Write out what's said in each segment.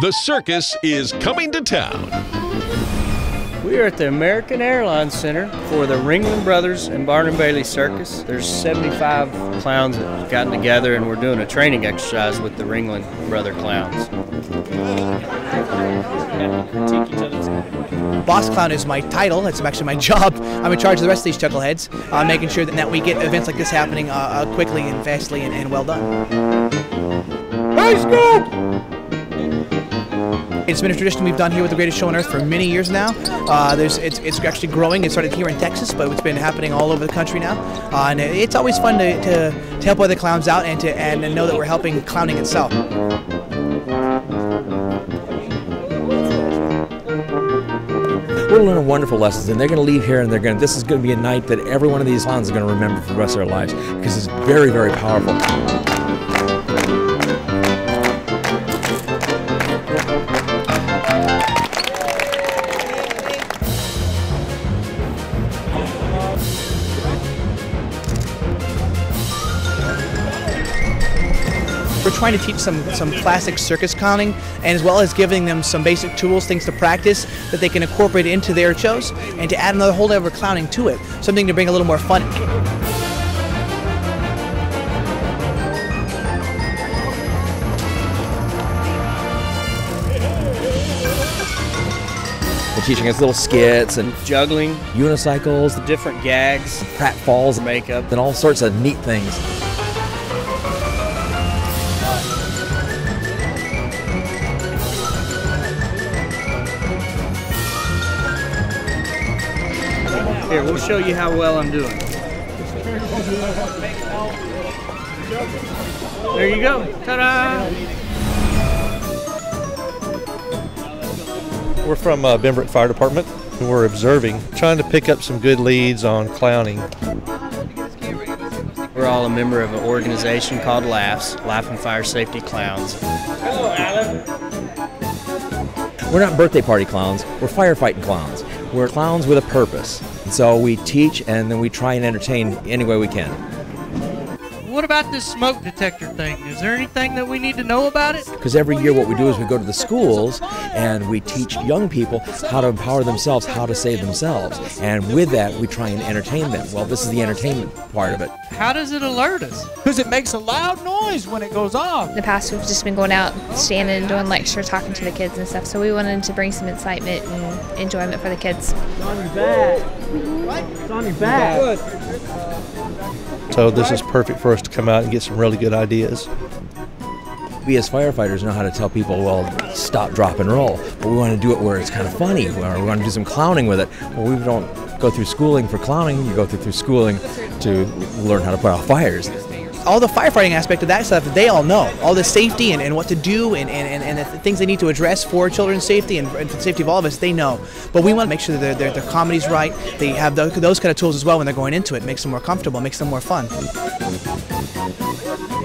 The circus is coming to town. We are at the American Airlines Center for the Ringling Brothers and Barnum Bailey Circus. There's 75 clowns that have gotten together and we're doing a training exercise with the Ringling Brother clowns. Boss Clown is my title. That's actually my job. I'm in charge of the rest of these chuckleheads, uh, making sure that, that we get events like this happening uh, uh, quickly and fastly and, and well done. Hey, Scoop! It's been a tradition we've done here with the Greatest Show on Earth for many years now. Uh, there's, it's, it's actually growing. It started here in Texas, but it's been happening all over the country now. Uh, and it's always fun to, to, to help other clowns out and to and know that we're helping clowning itself. We're learning wonderful lessons, and they're going to leave here, and they're going. to This is going to be a night that every one of these clowns is going to remember for the rest of their lives because it's very, very powerful. We're trying to teach some, some classic circus clowning, and as well as giving them some basic tools, things to practice that they can incorporate into their shows, and to add another whole level of clowning to it, something to bring a little more fun. They're teaching us little skits and Juggling, unicycles, the different gags, pratfalls, makeup. and all sorts of neat things. Here, we'll show you how well I'm doing. There you go. Ta-da! We're from uh, Benbrook Fire Department, and we're observing, trying to pick up some good leads on clowning. We're all a member of an organization called LAFS, Life and Fire Safety Clowns. Hello, Alan. We're not birthday party clowns, we're firefighting clowns. We're clowns with a purpose. And so we teach and then we try and entertain any way we can. What about this smoke detector thing? Is there anything that we need to know about it? Because every year what we do is we go to the schools and we teach young people how to empower themselves, how to save themselves. And with that, we try and entertain them. Well, this is the entertainment part of it. How does it alert us? Because it makes a loud noise when it goes off. In the past, we've just been going out, standing and doing lectures, talking to the kids and stuff. So we wanted to bring some excitement and enjoyment for the kids. Johnny's back. What? Johnny's back. So this is perfect for us to come out and get some really good ideas. We as firefighters know how to tell people, well, stop, drop, and roll. But we want to do it where it's kind of funny, we want to do some clowning with it. Well, we don't go through schooling for clowning, you go through, through schooling to learn how to put out fires. All the firefighting aspect of that stuff they all know all the safety and, and what to do and, and, and the things they need to address for children's safety and, and for the safety of all of us they know but we want to make sure that their, their, their comedy's right they have those, those kind of tools as well when they're going into it makes them more comfortable makes them more fun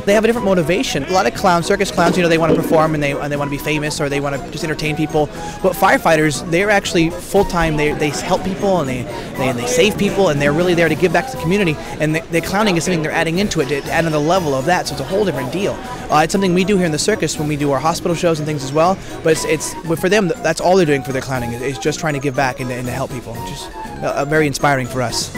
they have a different motivation. A lot of clowns, circus clowns, you know, they want to perform and they and they want to be famous or they want to just entertain people. But firefighters, they're actually full time. They, they help people and they, they they save people and they're really there to give back to the community. And the, the clowning is something they're adding into it to add another level of that. So it's a whole different deal. Uh, it's something we do here in the circus when we do our hospital shows and things as well. But it's, it's but for them, that's all they're doing for their clowning is, just trying to give back and, and to help people. Which is uh, uh, very inspiring for us.